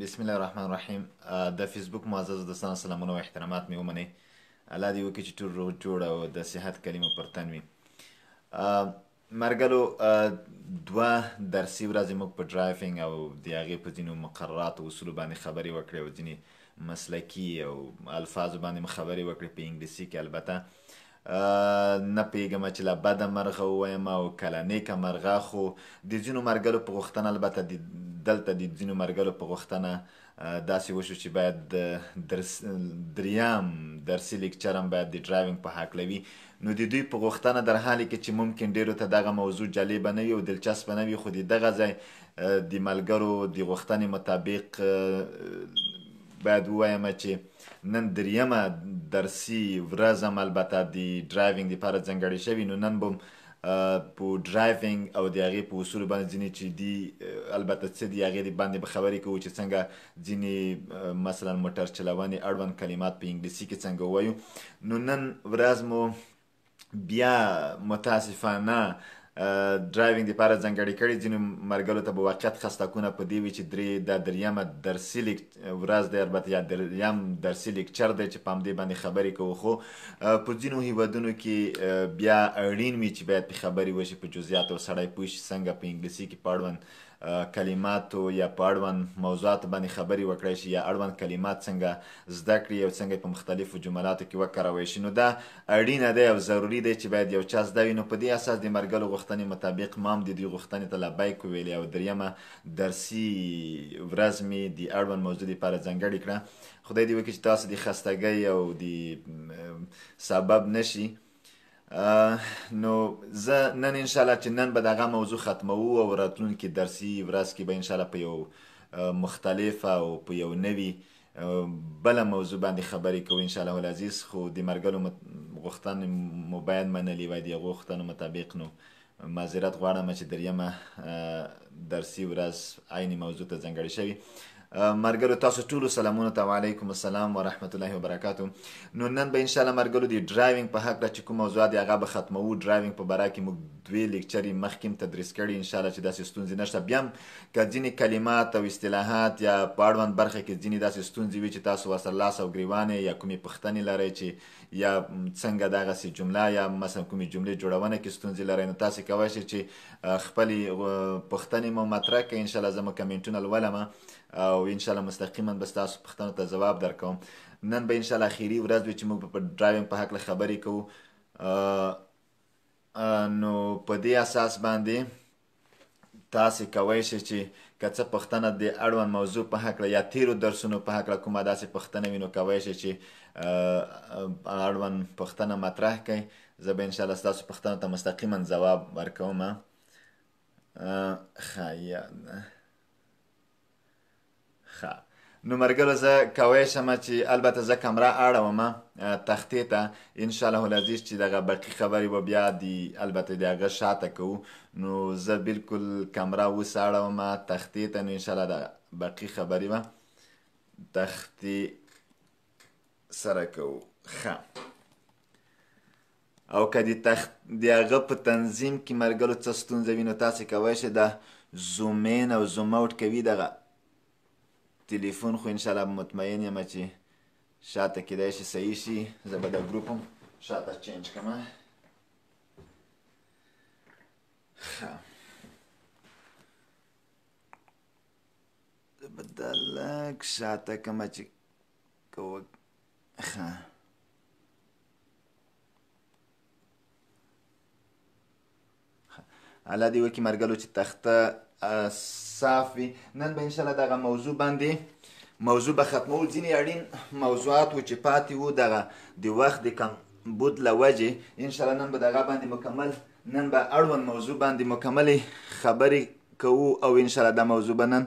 بسم الله الرحمن الرحیم د فیسبوک معزز دوستان سلامونه او احترامات مې ومنئ الله دې وکړي چې ټول روغ جوړ او د صحت کلمه پر تن وي مرګلو دوه درسي ورځې موږ په ډرایفینګ او د هغې په ځینو مقررات او اصولو باندې خبرې وکړې او ځینې مسلکي او الفاظو باندې مو خبرې وکړې په انګلیسي کې البته نه پیګم چې له بده مرغه ووایم او کله نیکه مرغه خو د ځینو مرګلو په غوښتنه البته د دلته د ځینو مرګلو په غوښتنه داسې وشو چې باید درس دریم درسي لیکچر هم باید د ډرایوینګ په حق لوي نو د دوی په غوښتنه در حالې کې چې ممکن ډیرو ته دغه موضوع جالبه نه وي او دلچسپه نه وي خو د دغه ځای د ملګرو د غوښتنې مطابق باید ووایم چې نن دریمه درسی ورځ هم البته د ډرایوینګ لپاره ځنګړې شوی نو نن بم په ډرایوینګ او د هغې په اصول باندې ځینې چې دي البته څه دي هغې باندې به خبرې کوو چې څنګه ځینې مثلا موټر چلونې اړوند کلمات په انګلیسي کې څنګه وایو نو نن ورځ مو بیا متاسفانه ډرایوینګ لپاره ځانګړې کړې ځینو مرګلو ته به واقعیت خستاکونه په دې وي چې درې دا دریمه درسي لیک ورځ دی البته یا دریم درسي لیکچر دی چې په همدې باندې خبرې کوو خو په ځینو هیوادونو کې بیا اړین وي چې باید په خبرې وشي په جزئیاتو سړی پوه شي څنګه په انګلیسي کې په اړوند کلماتو یا په اړوند موضوعاتو باندې خبرې وکړای شي یا اړوند کلمات څنګه زده کړي او څنګه په مختلفو جملاتو کې وکاروي شي نو دا اړینه دی او ضروري دی چې باید یو چا زده وي نو په دې اساس د مرګلو غوښتنې مطابق مام د دوی غوښتنې ته لبیک ویلې او دریمه درسي ورځ مې د اړوند موضوع لپاره ځنګړې کړه خدای دې وکړي چې تاسو د خستګۍ او د سبب نشي نو زه نن ان شاء الله چې نن به دغه موضوع ختموو او راتلونکي درسي ورځ کې به ان شاء الله په یو مختلف او په یو نوي بل موضوع باندې خبرې کوو ان شاء الله العزیز خو د مرګلو غوښتنې مو باید منلې وای د غوښتنو مطابق نو معذرت غواړم چې دریمه درسي ورځ عیني موضوع ته ځانګړې شوې مرګلو تاسو ټول سلامونه ته وعلیکم السلام ورحمت الله وبرکاتو نو نن به ان شاء الله مرګلو دی ډرایوینګ په حق چې کوم موضوع دی هغه به ختمو ډرایوینګ په باره کې موږ دوی لیکچرې مخکیم تدریس کړي ان شاء الله چې داسې ستونزې نشته بیا که ځینې کلمات او اصطلاحات یا په اړوند برخه کې ځینې داسې ستونزې وي چې تاسو ورسره لاس او ګریوان یا کومې پوښتنې لرئ چې یا څنګه دغسې جمله یا مثلا کومې جملې جوړونه کې ستونزې لرئ نو تاسو کولی شئ چې خپلې پوښتنې مو مطرح کړئ انشاءالله زه مو کمنټونه لولم او انشاءالله مستقیما به ستاسو پوښتنو ته ځواب درکوم نن به انشاءالله اخیری ورځ وي چې موږ په ډرایوینګ په هکله خبرې کوو نو په دې اساس باندې تاسې کوی شئ چې که څه پښتنه د اړوند موضوع په هکله یا تیرو درسونو په هکله کومه داسې پښتنه وي نو کوی شئ چې اړوند پښتنه مطرح کړئ زه به انشاءالله ستاسو پښتنو ته مستقیما ځواب ورکوم ښه ښه نو مرګرو زه کوی شم چې البته زه کمره اړوم تختې ته ان شاء الله العزیز چې دغه بقی خبرې به بیا دی البته د هغه شاته کوو نو زه بالکل کمره اوس اړوم تختې ته نو ان شاء الله د بقی خبرې به تختې سره کوو ښه او که د تخت د هغه په تنظیم کی مرګلو څه ستونزه وی نو تاسو کوی شی دا زومین او زوم اوټ کوی دغه تلیفون خو انشاءالله به مطمئن یم چې شاته کېدای شي صحیح شي زه به دا ګروپ هم شاته چینج کړم ښه زه به دا لږ شاته کړم چې که ښه الله دی وکي مرګلو چې تخته صاف وي نن به ان شاء الله دغه موضوع باندې موضوع به ختمو ځینې اړین موضوعات و چې پاتې وو دغه د وخت د کم بود له وجې ان شاء الله نن به دغه باندې مکمل نن به اړوند موضوع باندې مکملې خبرې کوو او ان شاء الله دا موضوع به نن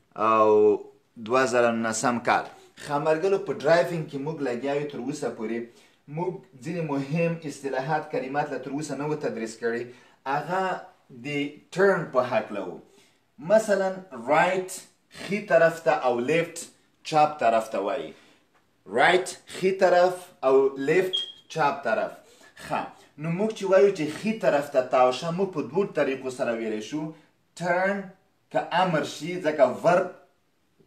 او دوه زره نولسم کال خامرګلو په ډرایفینګ کې موږ لګیا یو تر اوسه پورې موږ ځینې مهم اصطلاحات کلمات له تر اوسه نه و تدریس کړي هغه د ټرن په هکله وو مثلا رایټ خي طرف ته او لیفټ چاپ طرف ته وایي رایټ خي طرف او لیفټ چاپ طرف ښه نو موږ چې وایو چې خي طرف ته تاو شه موږ په دوو طریقو سره ویلی شو ټرن که امر شي ځکه ورب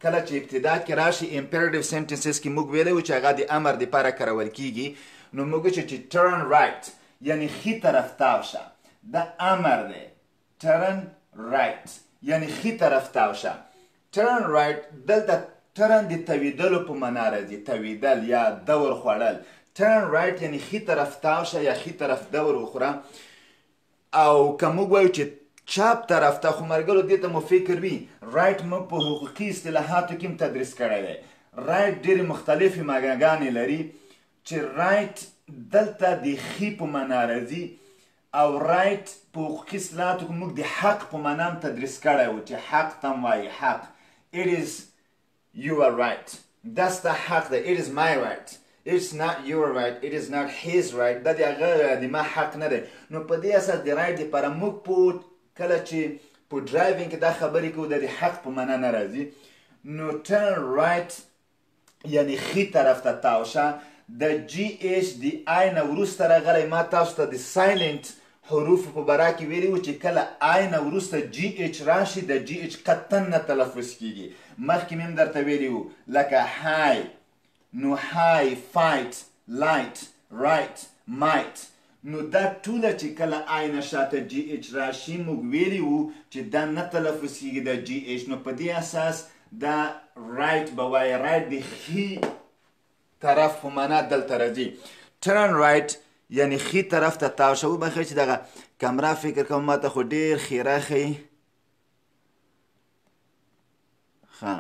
کله چې ابتدا کې راشي امپیریټیو سنټنسز کې موږ ویلی و چې هغه د امر دپاره کارول کیږي نو موږ چې چې ټرن رایټ یعنی ښي طرف تاو شه دا امر دی ټرن رایټ یعنی ښي طرف تاو شه ټرن رایټ دلته ټرن د تویدلو په معنا راځي تویدل یا دور خوړل ټرن رایټ یعنی ښي طرف تاو شه یا ښي طرف دور وخوره او که موږ وایو چې چپ طرف ته خو مرګلو دې ته مو فکر وي رایټ موږ په حقوقي اصطلاحاتو کې هم تدریس کړی دی رایټ ډېرې مختلفې معناګانې لري چې رایټ دلته د ښي په معنا راځي او رایټ په حقوقي اصطلاحاتو کې موږ د حق په معنا هم تدریس کړی و چې حق ته هم وایي حق it is You are right. دا ستا حق ده. It is my right. It's not your right. It is not his right. دا د هغه د ما حق نه دی. نو په دې اساس د right لپاره موږ په کله چې په ډرایوینګ کې دا خبرې کوو د حق په معنا نه راځي. نو turn right یعنی خي طرف ته تاو شه د جی ایچ دی آی نه وروسته راغلی ما تاسو ته د سایلنټ حروفو په باره کې ویلي وو چې کله آی نه وروسته جی ایچ راشي د جی ایچ قطن نه تلفظ کیږي مخکې میم درته ویلي وو لکه های نو های فایټ لایټ رایټ مایټ نو دا ټوله چې کله آی نه شاته جی ایچ راشي موږ ویلي وو چې دا نه تلفظ کیږي د جی ایچ نو په دې اساس دا رایټ به وایي رایټ دی خي طرف خو معنا دلته راځي ټرن رایټ یعنی خی طرف ته تاو شو بخیر چې دغه کمره فکر کوم ماته خو ډیر خیره خی ها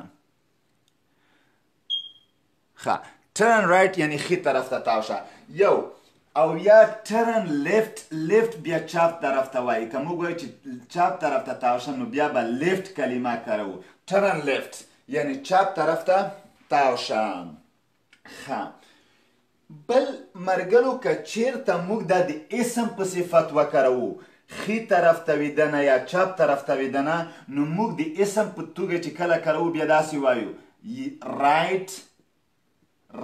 ها ټرن رایټ یعنی خی طرف ته تاو شه یو او یا ټرن لیفت لیفت بیا چاپ طرف ته وایي که موږ وایو چې چاپ طرف ته تاو شه نو بیا به لیفت کلمه کاروو ټرن لیفت یعنی چاپ طرف ته تاو شه ښه بل مرګرو که چیرته موږ دا د اسم په صفت وکاروو خي طرف ته ویدنه یا چپ طرف ته ویدنه نو موږ د اسم په توګه چې کله کاروو بیا داسې وایو رایټ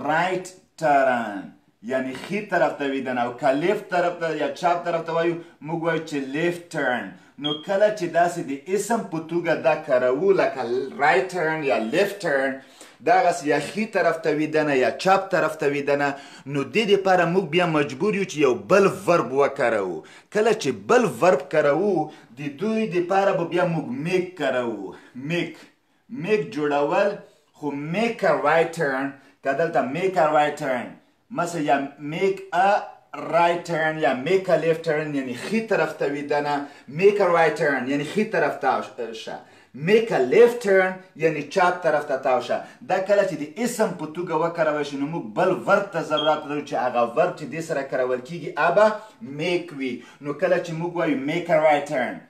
رایټ ټرن یعنی خی طرف ته ویدن او که لیفت طرف ته یا چاپ طرف ته وایو موږ وایو چې لیفت ټرن نو کله چې داسې د اسم په توګه دا کاروو لکه رایټ ټرن یا لیفت ټرن دغس یا خی طرف ته ویدنه یا چاپ طرف ته ویدنه نو د دې لپاره موږ بیا مجبور یو چې یو بل ورب وکاروو کله چې بل ورب کاروو د دوی لپاره به بیا موږ میک کاروو میک میک جوړول خو میک ا رایټ ټرن که دلته میک ا رایټ ټرن مثلا یا میک ا رایټ ټرن یا میک ا لیفت ټرن یعنی خی طرف ته ویدنه میک ا رایټ ټرن یعنی خی طرف ته شه میک ا لیفت ټرن یعنی چاپ طرف ته تاو شه دا کله چې د اسم په توګه وکارول شي نو موږ بل ورب ته ضرورت لرو چې هغه ورب چې د سره کارول کیږي ابا میک وي نو کله چې موږ وایو میک ا رایټ ټرن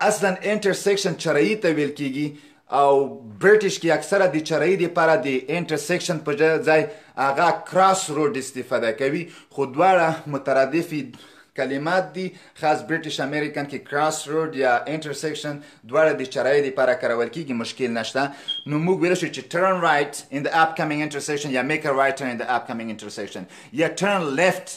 اصلا انټرسیکشن چرایي ته ویل کیږي او برټش کې اکثره د چرایي لپاره د انټرسیکشن په ځای هغه کراس روډ استفاده کوي خو دواړه مترادفي کلمات دي خاص برټش امریکن کې کراس روډ یا انټرسیکشن دواړه د چرایي لپاره کارول کیږي مشکل نشته نو موږ ویل شو چې ټرن رائټ ان د اپ کمینګ انټرسیکشن یا میک ا رائټ ټرن ان د اپ کمینګ انټرسیکشن یا ټرن لیفټ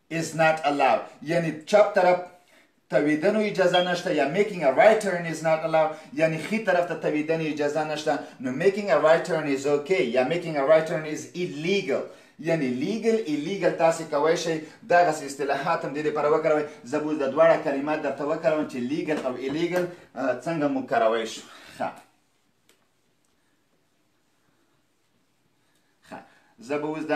is not allowed یعنی چپ طرف تویدنو اجازه نشته یا میکینګ ا رایټ ټرن از ناټ الاو یعنی خی طرف ته تویدنې اجازه نشته نو میکینګ ا رایټ ټرن از اوکی یا میکینګ ا رایټ ټرن از ایلیګل یعنی لیګل ایلیګل تاسو کوی شئ دغه اصطلاحات هم د دې پر وکړوي زبوز د دواړه کلمات درته وکړم چې لیګل او ایلیګل څنګه مو کاروي شو ښه زبوز د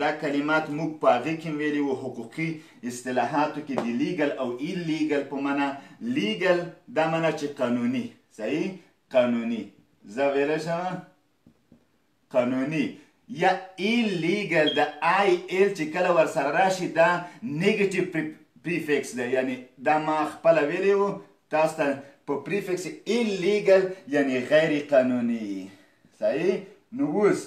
دا کلمات موږ په هغه کې ویلي وو حقوقي اصطلاحاتو کې د لیګل او ای لیګل په معنا لیګل دا معنا چې قانوني صحیح قانوني زه ویلی شم قانوني یا ای لیګل د آی ایل چې کله ورسره راشي دا نیګټیو پریفکس ده یعنی دا ما خپله ویلی وو تاسو ته په پریفکس ای لیګل یعنی غیر قانوني صحیح نو اوس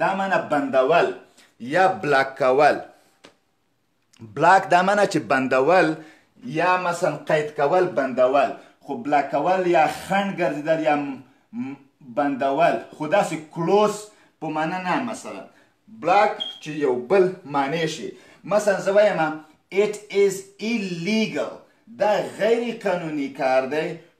دا معنی بندول یا بلاک کول بلاک دا معنی چې بندول یا مثلا قید کول بندول خو بلاک کول یا خنډ ګرځیدل یا بندول خو داسې کلوز په معنی نه مثلا بلاک چې یو بل معنی شي مثلا زه وایم it is illegal دا غیر قانوني کار دی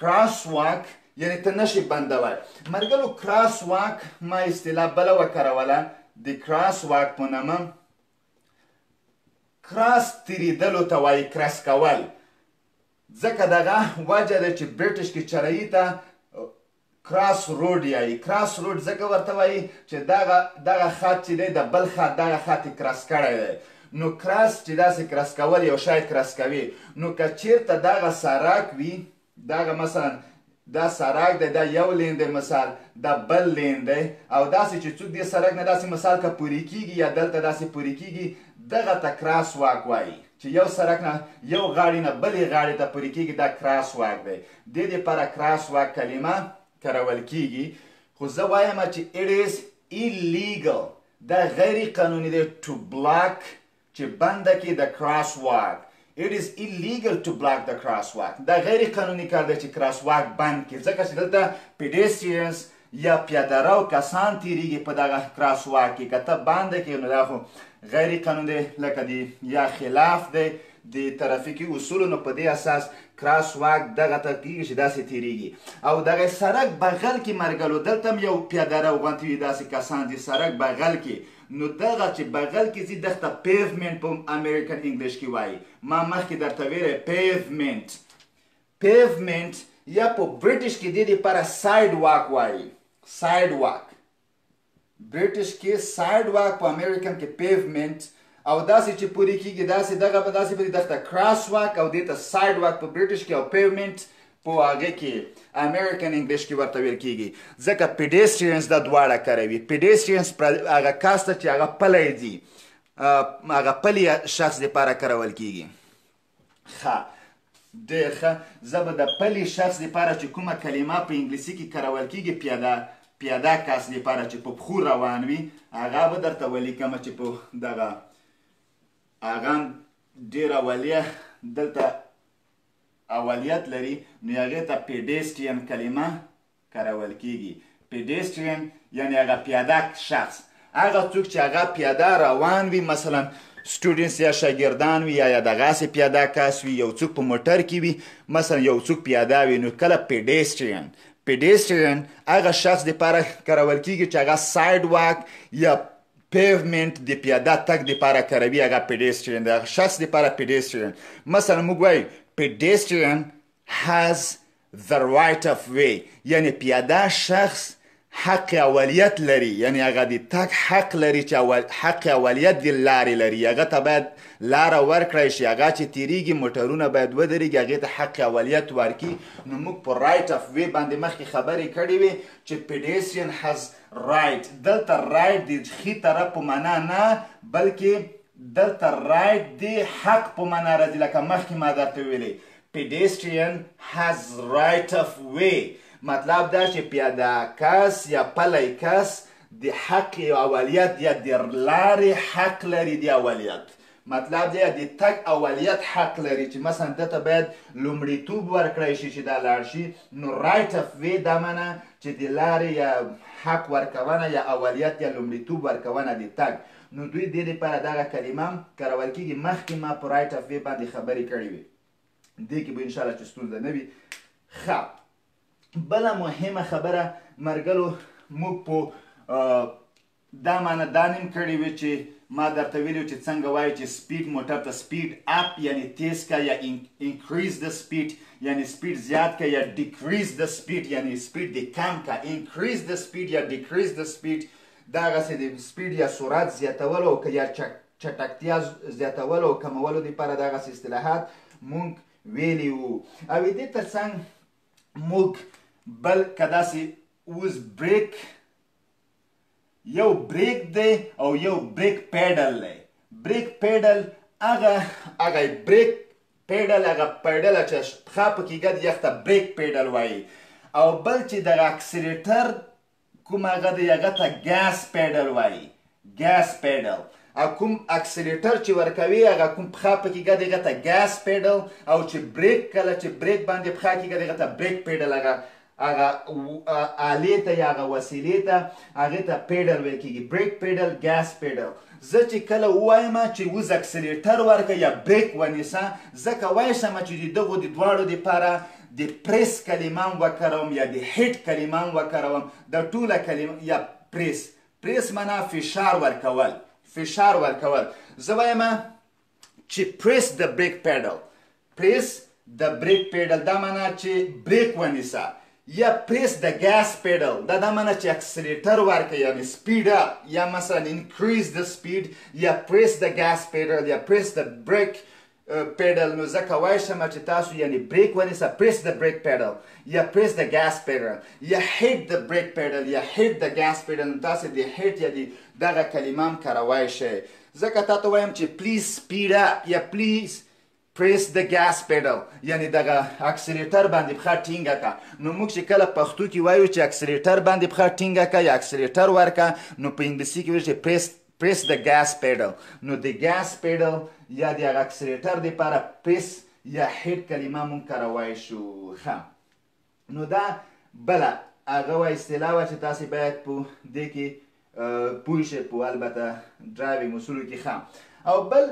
کراس واک یعنی ته نشي بندوای مرګلو کراس واک ما اصطلاح بل وکروله د کراس واک په نامه کراس تیریدلو ته وایي کراس کول ځکه دغه وجه ده چې برټش کې چرایي ته کراس روډ یايي کراس روډ ځکه ورته وایي چې دغه دغه خط چې دی د بل خط دغه خط کراس کړی دی نو کراس چې داسې کراس کول یو شای کراس کوي نو که چیرته دغه سرک وي دغه مثلا دا سرک دی دا یو لین دی مثال دا بل لین دی او داسې چې څوک دې سرک نه داسې مثال که پوری کیږي یا دلته داسې پوری کیږي دغه ته کراس واک وایي چې یو سرک نه یو غاړې نه بلې غاړې ته پورې کېږي دا کراس واک دی دې دپاره کراس واک کلمه کرول کېږي خو زه وایم چې اټ از ایلیګل دا غیر قانوني دی ټو بلاک چې بنده کې د کراس واک It is illegal to block the crosswalk. دا غیر قانوني کار دی چې کراس واک بند کړي ځکه چې دلته پیډیسټریانز یا پیاده رو کسان تیریږي په دغه کراس واک کې که ته باندې کې نو دا خو غیر قانون دی لکه دی یا خلاف دی د ترافیکي اصولو نو په دې اساس کراس واک دغه ته کیږي چې داسې تیریږي او دغه سرک بغل کې مرګلو دلته هم یو پیاده رو غونتی وي داسې کسان دي سرک بغل کې نو دغه چې بغل کې ځي دغه ته پیومنټ په امریکن انګلیش کې وایي ما مخکې درته ویلی پیومنټ پیومنټ یا په برټش کې دې لپاره ساید واک وایي ساید واک برټش کې ساید واک په امریکن کې پیومنټ او داسې چې پوری کیږي داسې دغه به داسې پوری دغه کراس واک او دې ته ساید واک په برټش کې او پیومنټ په هغه کې امریکن انګلیش کې ورته ویل کیږي ځکه پیډیسټرینز دا دواړه کاروي پیډیسټرینز هغه کاس ته چې هغه پلی دي هغه پلی شخص لپاره کارول کیږي ښه ډېر ښه زه به د پلي شخص لپاره چې کومه کلمه په انګلیسي کې کارول کېږي پیاده پیاده کس لپاره چې په پښو روان وي هغه به درته ولیکم چې په دغه هغه ډېر اولیه دلته اولیت لري نو هغې ته پیډیسټین کلمه کارول کیږي، Pedestrian، یعنې هغه پیاده شخص، هغه څوک چې هغه پیاده روان وي، مثلا سټوډنټس یا شاګردان وي یا یا دغاسې پیاده کس وي، یو څوک په موټر کې وي، مثلا یو څوک پیاده وي، نو کله Pedestrian، Pedestrian، هغه شخص لپاره کارول کیږي چې هغه سایډ واک یا پیومنټ د پیاده تګ لپاره کاروي هغه پیډیسټرین دی هغه شخص لپاره پیډیسټرین مثلا موږ وایو پیډیسټرین هاز The right of way یعنی پیاده شخص حق اولیت لري یعنی هغه د تک حق لري چې اول حق اولیت د لارې لري هغه ته باید لاره ورکړی شي هغه چې تیریږي موټرونه باید ودرېږي هغې ته حق اولیت ورکړي نو موږ په رایټ اف وی باندې مخکې خبرې کړې وي چې پیډیسین هز رایټ دلته رایټ د ښي طرف په معنا نه بلکې دلته رایټ د حق په معنا راځي لکه مخکې ما درته ویلې Pedestrian has right of way مطلب دا چې پیاده کس یا پلی کس د حق اولیت یا د لارې حق لري د اولیت مطلب دی د تګ اولیت حق لري چې مثلا دته باید لومړیتوب ورکړی شي چې دا لاړ شي نو رایټ اف وی دا منه چې د لارې یا حق ورکونه یا اولیت یا لومړیتوب ورکونه د تګ نو دوی دې لپاره دغه کلمه کارول کېږي. مخکې ما په رایټ اف وې باندې خبرې کړې وې. دې کې به ان شاء الله چې ستونزه نه وي. ښه بله مهمه خبره مرګلو موږ په دا معنی دا نیم کړی وی چې ما درته ویلو چې څنګه وایي چې سپیډ موټر ته سپیډ اپ یعنی تیز کا یا انکریز د سپیډ یعنی سپیډ زیات کا یا ډیکریز د سپیډ یعنی سپیډ د کم کا انکریز د سپیډ یا ډیکریز د سپیډ دغسې د سپيډ يا سرعت زياتولو او که يا چټکتيا زياتولو او کمولو لپاره دغسې اصطلاحات مونږ ويلي وو او دې تر څنګ موږ بل که داسې اوس بریک یو بریک دی او یو بریک پیډل دی بریک پیډل هغه هغه بریک پیډل هغه پیډل چې پخا پکې ګد یخته بریک پیډل وایي او بل چې دغه اکسلیټر کوم هغه دی هغه ته ګاس پیډل وایي ګاس پیډل او کوم اکسلیټر چې ورکوي هغه کوم پخا پکې ګدې هغه ته ګاس پیډل او چې بریک کله چې بریک باندې پخا کې ګدې هغه ته بریک پیډل هغه هغه آلې ته یا هغه وسیلې ته هغه ته پیډل ویل کېږي بریک پیډل ګاس پیډل زه چې کله وایم چې وز اکسلیټر ورکه یا بریک ونیسه زه کوای شم چې دغه د دواړو لپاره د پریس کلمه هم وکاروم یا د هیټ کلمه هم وکاروم دا ټوله کلمه یا پریس پریس معنا فشار ورکول فشار ورکول زه وایم چې پریس د بریک پیډل پریس د بریک پیډل دا معنا چې بریک ونیسه یا پریس د ګاس پیډل دا دا معنی چې اکسلیټر ورکړي یعنی سپیډ اپ یا مثلا انکریز د سپیډ یا پریس د ګاس پیډل یا پریس د بریک پېډل نو زه کوای شم چې تاسو یعنی بریک ونیسه پریس د بریک پېډل یا پریس د ګاس پېډل یا هیټ د بریک پېډل یا هیټ د ګاس پېډل تاسو د هیټ یا د دغه کلمه هم کاروای شئ ځکه تا ته وایم چې پلیز سپیډ اپ یا پلیز پریس د ګاس پېډل یعنی دغه اکسلیټر باندې پخه ټینګه کا نو موږ چې کله پښتو کې وایو چې اکسلیټر باندې پخه ټینګه کا یا اکسلیټر ورکا نو په انګلیسي کې وایي چې پریس Press the gas pedal نو د ګاز پیډل یا د هغه اکسلیټر لپاره پریس یا هیټ کلمه مونږ کاروای شو ښه نو دا بله هغه وه اصطلاح وه چې تاسو باید په دې کې پوه شئ په البته ډرایوینګ اصولو کې ښه او بل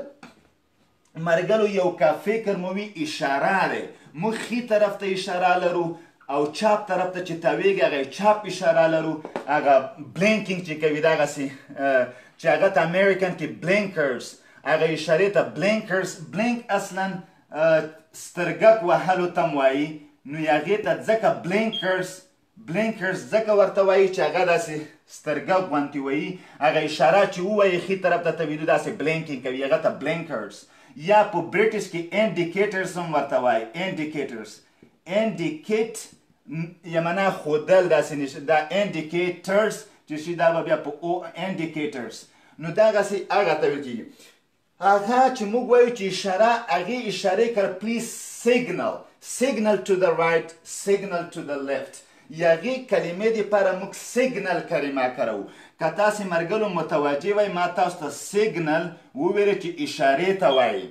مرګلو یو کا فکر مو وي اشاره دی موږ ښي طرف ته اشاره لرو او چاپ طرف ته چې تاویږي هغه چاپ اشاره لرو هغه بلینکینګ چې کوي دغسې چې هغه ته امریکن کې بلینکرز هغه اشاره ته بلینکرز بلینک اصلا سترګک وهلو تم وایي نو هغې ته ځکه بلینکرز بلینکرز ځکه ورته وایي چې هغه داسې سترګه غونتي وایي هغه اشاره چې ووایي ښي طرف ته ته ویدو داسې بلینکینګ کوي هغه ته بلینکرز یا په برټش کې انډیکیټرز هم ورته وایي انډیکیټرز انډیکیټ یمنا خودل داسې نشه دا انډیکیټرز چې شي دا به بیا په او انډیکیټرز نو دا غسي هغه ته ویل کیږي هغه چې موږ وایو چې اشاره هغې اشارې کړه پلیز سیګنل سیګنل ټو د رایټ سیګنل ټو د لیفټ یغې کلمې دپاره موږ سیګنل کلمه کاروو که تاسې مرګلو متوجه وای ما تاسو ته سیګنل وویل چې اشارې ته وایي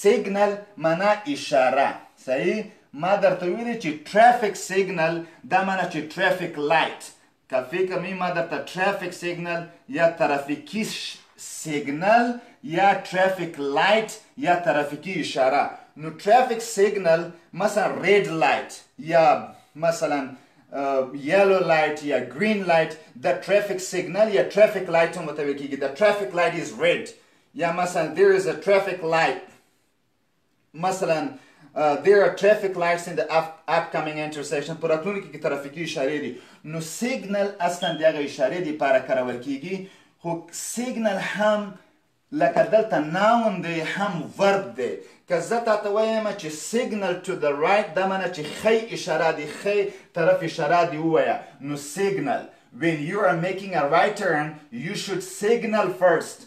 سیګنل معنا اشاره صحیح ما درته ویلي چې ټرافیک سیګنل دا معنا چې ټرافیک لایټ که فکر نوي ما درته ټرافیک سیګنل یا ترافیکي سیګنل یا ټرافیک لایټ یا ترافیکي اشاره نو ټرافیک سیګنل مثلا ریډ لایټ یا مثلا یلو لایټ یا ګرین لایټ د ټریفیک سیګنل یا ټریفیک لایټ هم ورته ویل کېږي د ټریفیک لایټ از ریډ یا مثلا دیر از ا ټریفیک لایټ مثلا there are traffic lights in the upcoming intersection پر راتلونکي کې ترافیکي اشارې دي نو سیګنل اصلا د هغه اشارې دی لپاره کارول کیږي خو سیګنل هم لکه دلته ناون دی هم ورب دی که زه تا ته وایم چې سیګنل ټو د رایټ دا معنی چې خی اشاره دی خی طرف اشاره دی ووایه نو سیګنل when you are making a right turn you should signal first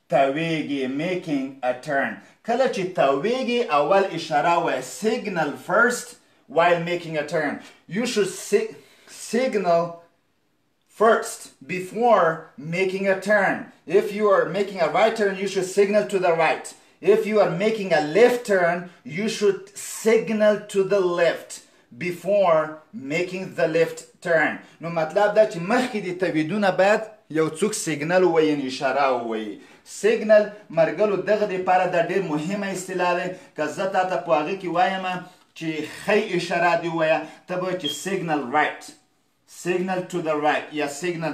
چې making a turn Kalachi چې awal isharawa, signal first while making a turn you should si signal first before making a turn. If you are making a right turn, you should signal to the right. If you are making a left turn, you should signal to the left before making the left turn نو مطلب دا چې مخکې د تویدونه باید یو څوک سیګنل ووایي یعنې اشاره ووایي سیګنل مرګلو دغه دپاره دا ډېر مهمه اصطلاح دی که زه تا ته په هغه کې وایم چې ښی اشاره دې ووایه ته به چې سیګنل رایټ سیګنل ټو د رایټ یا سیګنل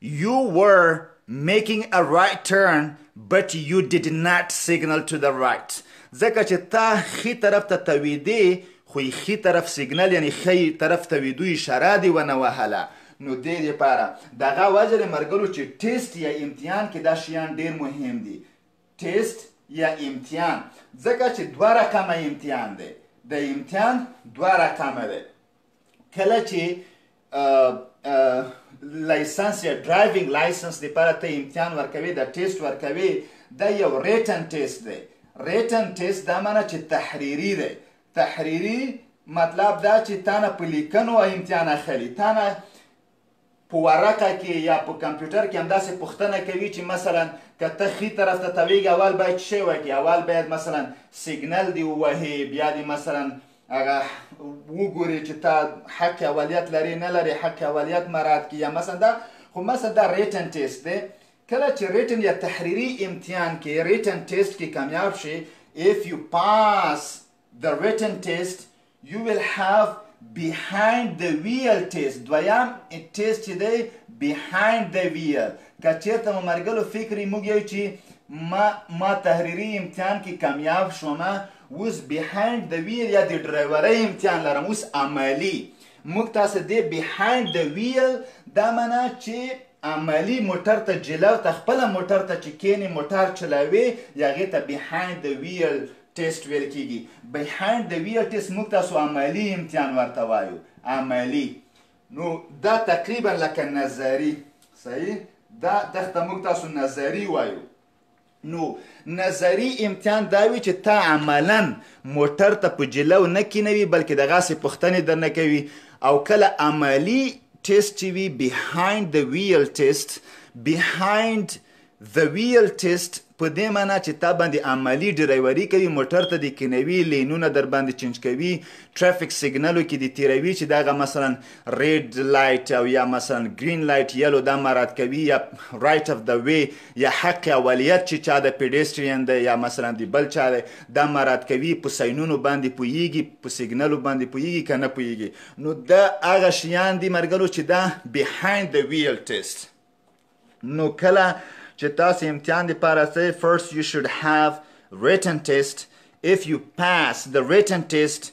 You were making a right turn but you did not signal to the right ځکه چې تا خي طرف ته تویدې خو یې خي طرف سیګنل یعنی خي طرف تویدو اشاره دی ونه وهله نو دې لپاره دغه وجه لري مرګلو چې ټیسټ یا امتحان کې دا شیان ډیر مهم دي ټیسټ یا امتحان ځکه چې دوه رقمه امتحان دی د امتحان دوه رقمه دی کله چې لایسنس یا ډرایوینګ لایسنس لپاره ته امتحان ورکوي د ټیسټ ورکوي دا یو ریټن ټیسټ دی ریټن ټیسټ دا معنی چې تحریری دی تحریری مطلب دا چې تانه په لیکنو امتحان اخلي تانه په ورقه کې یا په کمپیوټر کې همداسې پوښتنه کوي چې مثلا که ته ښي طرف ته تویږي اول باید څه وکړي اول باید مثلا سیګنل دی ووهي بیا دی مثلا هغه وګوري چې تا حق اولیت لري نه لري حق اولیت مراد کی یا مثلا دا خو مثلا دا ریټن ټیسټ دی کله چې ریټن یا تحریری امتحان کې ریټن ټیسټ کې کامیاب شي if you pass the written test you will have behind the wheel test دویم ټیسټ چې دی behind the wheel که چیرته مو مرګلو فکری موږ یو چې ما ما تحریری امتحان کې کامیاب شوم اوس بیهاینډ د ویل یا د ډرایورۍ امتحان لرم اوس عملی موږ تاسو دې بیهاینډ د ویل دا معنا چې عملی موټر ته جلو ته خپل موټر ته چې کینې موټر چلاوي یغه ته بیهایند د ویل ټیسټ ویل کیږي بیهایند د ویل ټیسټ موږ تاسو عملی امتحان ورته وایو عملی نو دا تقریبا لکه نظری صحیح دا دغه موږ تاسو نظری وایو نو نظري امتحان دا وي چې تا عملا موټر ته په جلو نه کینوي بلکې دغاسې پوښتنې درنه کوي او کله عملی ټیسټ چې وي بیهایند د ویل ټیسټ بیهایند د ویل ټیسټ په دې معنی چې تا باندې عملی ډرایوري کوي موټر ته دې کینوي لینونه در باندې چینج کوي ټرافیک سیګنلو کې دې تیروي چې دغه مثلا ریډ لایټ او یا مثلا ګرین لایټ یلو دا مراد کوي یا رایټ اف د وی یا حق اولیت چې چا د پیډیسټرین دی یا مثلا دی بل چا دی دا مراد کوي په ساينونو باندې پویږي په سیګنلو باندې پویږي کنه پویږي نو دا هغه شیان دي مرګرو چې دا بیهایند د ویل ټیسټ نو کله چې تاسو امتحان دی پاره سي فرست یو شود هاف written test if you pass the written test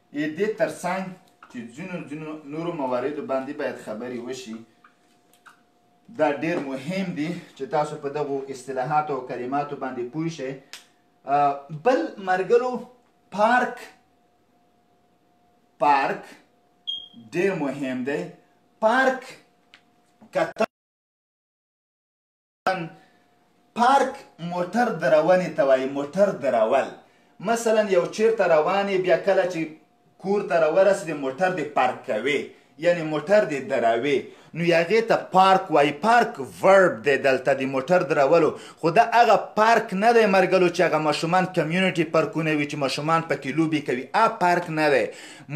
ېې دې تر څنګ چې ځینو ځینو نورو مواردو باندې باید خبرې وشي دا ډیر مهم دي چې تاسو په دغو اصطلاحاتو او کلماتو باندې پوه شئ بل مرګلو پارک پارک ډیر مهم دی پارک کته مثلا پارک موټر درونې ته وایي موټر درول مثلا یو چیرته روان یې بیا کله چې کور ته راورسېدې موټر دې پارک کوې یعنی موټر دې دروي نو هغې ته پارک وایي پارک ورب دی دلته د موټر درولو خو دا هغه پارک نه دی مرګلو چې هغه ماشومان کمیونټي پارکونه وي چې ماشومان پکې لوبې کوي ا پارک نه دی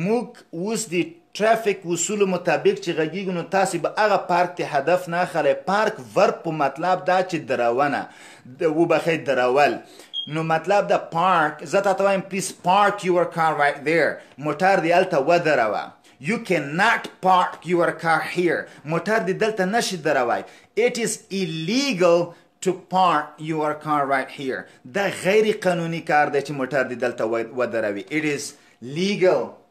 موږ اوس د ټرافیک اصولو مطابق چې غږیږو نو تاسو به هغه پارک ته هدف نه اخلی پارک ورب په مطلب دا چې درونه وبخی درول نو مطلب دا پارک زه تاته وایم پلیز پارک یور کار رایټ دیر موټر دی هلته ودروه You cannot park your car here. موټر دې دلته نشي دروای. It is illegal to park your car right here. دا غیر قانوني کار دی چې موټر دې دلته ودروي. It is legal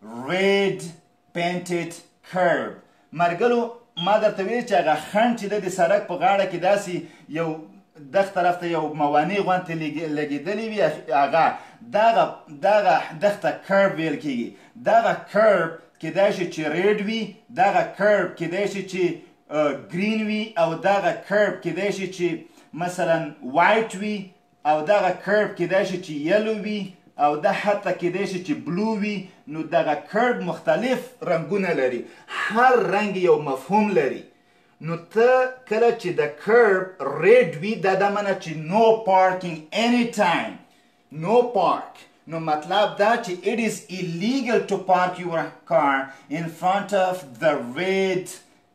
red painted curb مرګلو ما درته ویل چې هغه خنډ چې د سرک په غاړه کې داسې یو دغ طرف ته یو موانع غونته لګېدلې وي هغه دغه دغه دغ ته کرب ویل کېږي دغه کرب کېدای شي چې ریډ وي دغه کرب کېدای شي چې ګرین وي او دغه کرب کېدای شي چې مثلا وایټ وي او دغه کرب کیدای شي چې یلو وي او دا حتی کیدای شي چې بلو وي نو دغه کرب مختلف رنګونه لري هر رنګ یو مفهوم لري نو ته کله چې د کرب ریډ وي دا د منه چې نو پارکینګ اني ټایم نو پارک نو مطلب دا چې it is illegal to park your car in front of the red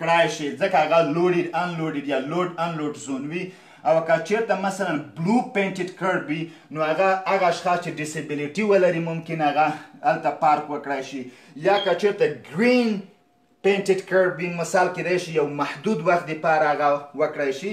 کړای شي ځکه هغه لوډډ انلوډډ یا لوډ انلوډ زون وي او که چیرته مثلا بلو پینټډ کړ وي نو هغه هغه اشخاص چې ډیسیبیلیټي ولري ممکن هغه هلته پارک وکړای شي یا که چیرته ګرین پینټډ کړ وي مثال کېدای شي یو محدود وخت دپاره هغه وکړای شي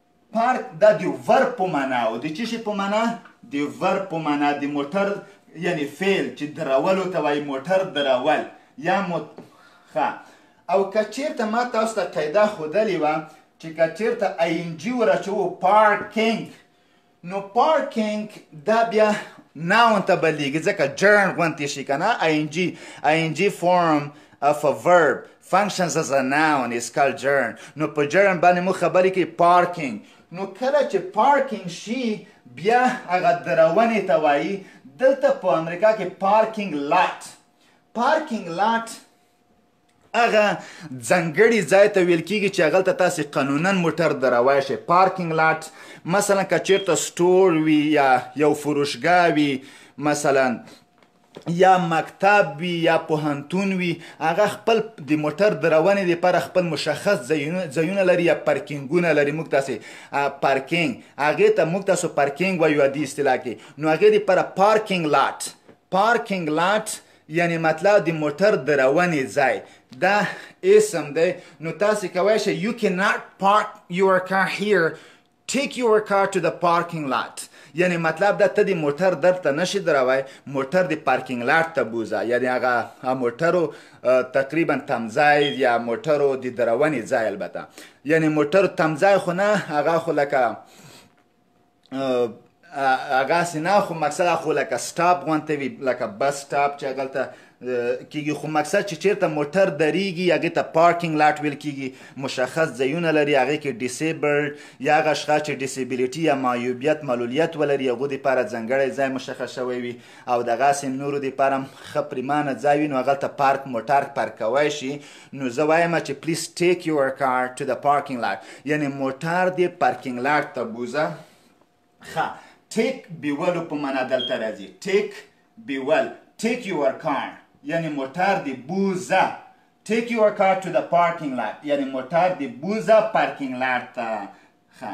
پارک دا د ورب په معنا او د چشي په معنا د ورب په معنا د موټر یعنی فعل چې درولو ته وایي موټر درول یا موت ښه او که چیرته ما تاسو ته قاعده ښودلې وه چې که چیرته اینجی ورچوو پارکینګ نو پارکینګ دا بیا ناون ته بلیږي ځکه جرن غونتی شي کنه ing ing form of a verb functions as a noun is called جرن نو په جرن باندې مو خبرې کوي پارکینګ نو کله چې پارکینګ شي بیا هغه درونې ته وایي دلته په امریکا کې پارکینګ لاټ پارکینګ لاټ هغه ځنګړي ځای ته ویل کیږي چې هغلته تاسو قانونا موټر دروای شئ پارکینګ لاټ مثلا که چیرته سټور وي یا یو فروشګاه وي مثلا یا مکتب وي یا پوهنتون وي هغه خپل د موټر درونې لپاره خپل مشخص ځایونه لري یا پارکینګونه لري موږ تاسو پارکینګ هغه ته موږ تاسو پارکینګ وایو د اصطلاح کې نو هغه لپاره پارکینګ لاټ پارکینګ لاټ یعنی مطلب د موټر درونې ځای دا اسم دی نو تاسو کوی شئ you cannot park your car here take your car to the parking lot یعنی مطلب دا ته د موټر درته نشي دروي موټر د پارکینګ لاټ ته بوزه یعنی هغه موټرو تقریبا تمځای یا موټرو د درونې ځای البته یعنی موټر تمځای خو نه هغه خو لکه هغه سینا خو مقصد خو لکه سټاپ غونته وی لکه بس سټاپ چې غلطه کیږي خو مقصد چې چیرته موټر دریږي هغه ته پارکینګ لاټ ویل کیږي مشخص ځایونه لري هغه کې ډیسیبلډ یا هغه اشخاص چې ډیسیبیلیټي یا معیوبیت معلولیت ولري هغه د لپاره ځنګړی ځای مشخص شوی وي او دغه سیم نورو د لپاره خپریمانه ځای وي نو هغه ته پارک موټر پارکوي شي نو زه وایم چې پلیز ټیک یور کار ټو د پارکینګ لاټ یعنی موټر دې پارکینګ لاټ ته بوزه ښه ټیک بیولو په معنا دلته راځي ټیک بیول ټیک یور کار یعنی موټر دی بوزه ټیک یور کار ټو د پارکینګ لاټ یعنی موټر دی بوزه پارکینګ لاټ ته ښه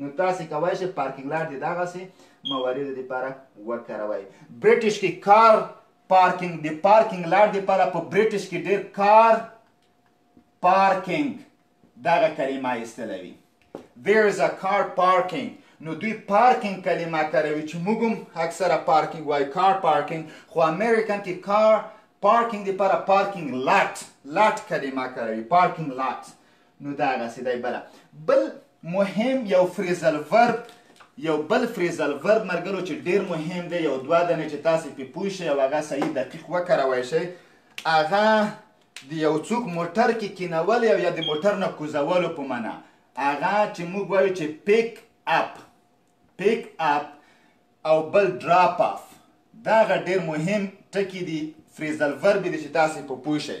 نو تاسې کوای شئ پارکینګ لار د دغسې مواردو لپاره وکاروئ برټش کې کار پارکینګ د پارکینګ لار لپاره په برټش کې ډېر کار پارکینګ دغه کلمه ایستلی وي There is a car parking نو دوی پارکینګ کلمه کاروي چې موږ هم اکثره پارکینګ وایو کار پارکینګ خو امریکن کې کار پارکینګ لپاره پارکینګ لاټ لاټ کلمه کاروي پارکینګ لاټ نو دغسې دی بله بل مهم یو فریزل ورب یو بل فریزل ورب مرګلو چې ډیر مهم دی یو دوه دنه چې تاسو په پوه شئ او هغه صحیح دقیق وکاروی شئ هغه د یو څوک موټر کې کینول او یا د موټر نه کوزولو په معنا هغه چې موږ وایو چې پیک اپ پیک اپ او بل ډراپ اف دا غ ډیر مهم ټکی دی فریزل ورب دی چې تاسو په پوه شئ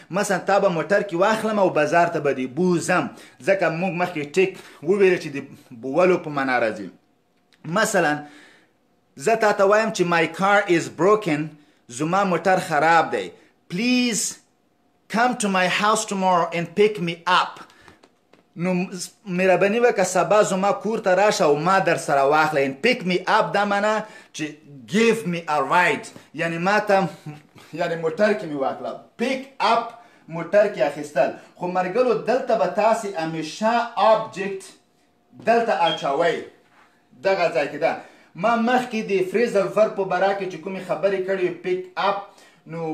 مثلا تا به موټر کې واخلم او بازار ته به دې بوزم ځکه موږ مخکې ټیک وویل چې د بولو په معنا راځي مثلا زه تا ته وایم چې مای کار از بروکن زما موټر خراب دی پلیز کم ټو مای هاوس ټومورو اند پیک می اپ نو مهرباني وکړه سبا زما کور ته راشه او ما در سره واخله ان پیک می اپ دا معنا چې ګیو می ا رایډ یعنی ما ته یعنی موټر کې می واخله پیک اپ موټر کې اخیستل خو مرګلو دلته به تاسو همیشه آبجیکټ دلته اچوي دغه ځای کې ده ما مخکې د فریزل ور په برا کې چې کومې خبرې کړې پیک اپ نو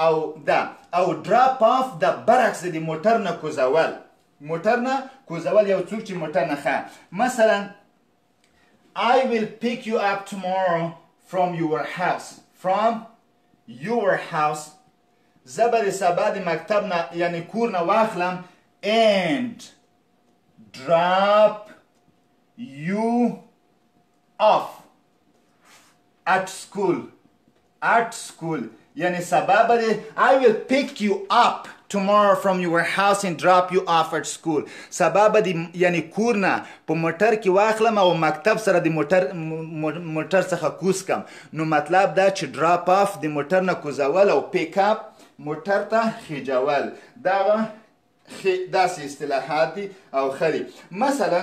او ده او ډراپ آف ده برعکس دی موټر نه کوزول موټر نه کوزول یو څوک چې موټر نه خه مثلا I will pick you up tomorrow from your house from your house زه به سبا د مکتب نه یعنی کور نه واخلم and drop you اف اټ سکول اټ سکول یعنی سبا به دی I will pick you up tomorrow from your house and drop you off at school سبا به دی یعنی کور نه په موټر کې واخلم او مکتب سره د موټر موټر څخه کوس کم نو مطلب دا چې drop off د موټر نه کوزول او pick up موټر ته خیجول دا داسې اصطلاحات دي او خري مثلا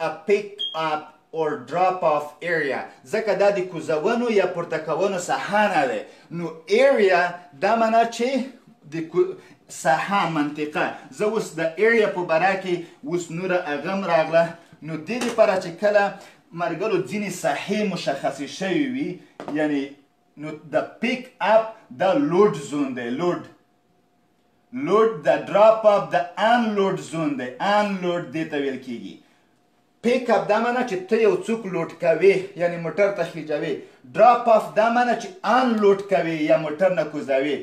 a pick up or drop off area ځکه دا د کوزونو یا پورته کونو ساحانه ده نو area دا معنا چې د ساحه منطقه زه اوس د ایریا په برا کې اوس نوره اغم راغله نو دې لپاره چې کله مرګرو ځینې ساحې مشخصې شوې وي یعنی نو د پیک اپ د لوډ زون دی لوډ لوډ د ډراپ اپ د ان لوډ زون دی ان لوډ دې ته ویل کیږي پیک اپ دا معنی چې ته یو څوک لوډ کوي یعنی موټر ته خیجوي ډراپ اف دا معنی چې ان لوډ کوي یا موټر نه کوزوي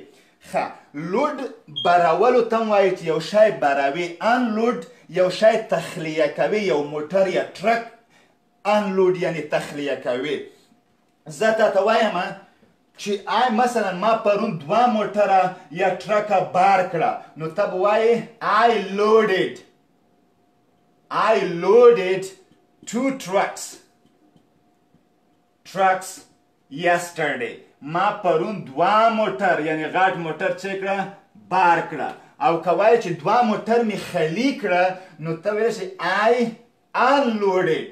ښه لوډ برولو ته وایي چې یو شی بروي ان لوډ یو شی تخلیه کوي یو موټر یا ټرک ان لوډ یعنی تخلیه کوي زه تاته وایم چې آی مثلا ما پرون دوه موټره یا ټرکه بار کړه نو ته به وایې آی لوډډ آی لوډډ ټو ټرکس ټرکس یسټرډې ما پرون دوه موټر یعنی غټ موټر چې کړه بار کړه او کوای چې دوه موټر می خلی کړه نو ته ویل شي آی انلوډډ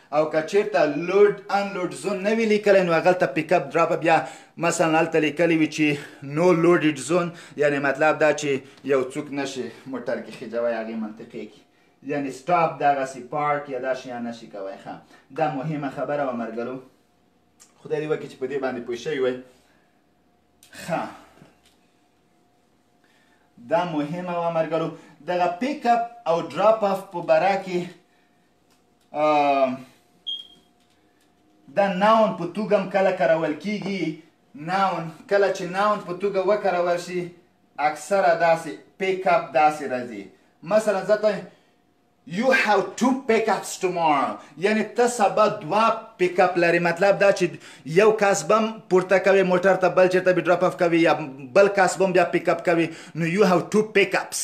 او که چیرته لوډ ان لوډ زون نه وی لیکلی نو هغلته پیک اپ دراپ بیا مثلا هلته لیکلی وی چې نو لوډډ زون یعنی مطلب دا چې یو څوک نشي موټر کې خجوي هغه منطقه کې یعنی سټاپ دغه سی پارک یا دا شیا نشي کوي ښه دا مهمه خبره و مرګرو خدای دې وکړي چې په دې باندې پوه شوي وای ښه دا مهمه و مرګرو دغه پیک اپ او ډراپ اف په برا کې د ناون په توګه هم کله کارول کیږي ناون کله چې ناون په توګه وکارول شي اکثره داسې پیک اپ داسې راځي مثلا زه ته You have two pickups tomorrow یعنی ته سبا دوا پیک اپ لري مطلب دا چې یو کس بم پورته کوي موټر ته بل چیرته به ډراپ اف کوي یا بل کس بم بیا پیک اپ کوي نو یو هاو ټو پیک اپس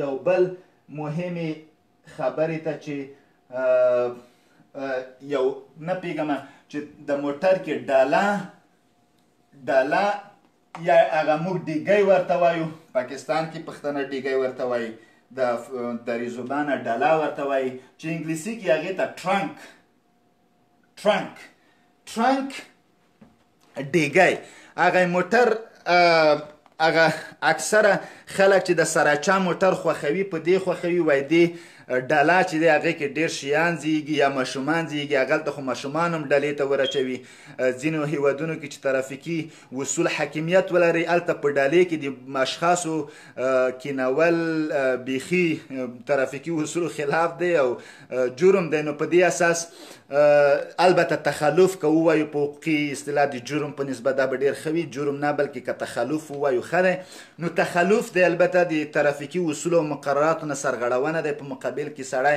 یو بل مهمې خبرې ته چې یو نه پیګم چې د موټر کې ډالا ډالا یا هغه موږ ډیګی ورته وایو پاکستان کې پښتنه ډیګی ورته وایي د دری زبانه ډالا ورته وایي چې انګلیسي کې هغه ته ټرانک ټرانک ټرانک ډیګی هغه موټر هغه اکثره خلک چې د سراچا موټر خوښوي په دې خوښوي وای دې ډلا چې دی هغه کې ډیر شیان زیږي یا ماشومان زیږي هغلته خو ماشومان هم ډلې ته ورچوي ځینو هیوادونو کې چې ترافیکي وصول حاکمیت ولري هلته په ډلې کې د اشخاصو کینول بیخي ترافیکي وصولو خلاف دی او جرم دی نو په دې اساس البته تخلف که ووایو په حقوقي اصطلاح د جرم په نسبت دا به ډېر ښه وي جرم نه بلکې که تخلف ووایو ښه دی نو تخلف دی البته د ترافیکي اصولو او مقرراتو نه سرغړونه دی په مقابل کې سړی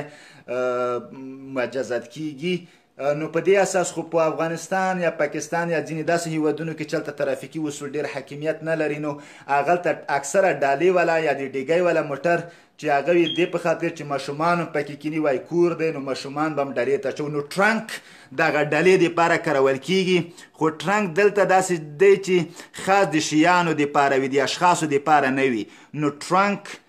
مجازات کیږي نو په دې اساس خو په افغانستان یا پاکستان یا ځینې داسې هیوادونو کې چلته ترافیکي اصول ډیر حاکمیت نه لري نو هغلته اکثره ډالې والا یا د ډیګی والا موټر چې هغه وي دې په خاطر چې ماشومان هم پکې کینی وای کور دی نو ماشومان به هم ډلې ته اچو نو ټرنک دغه ډلې دپاره کارول کیږي خو ټرنک دلته داسې دی چې خاص د شیانو دپاره وي د اشخاصو دپاره نه وي نو ټرنک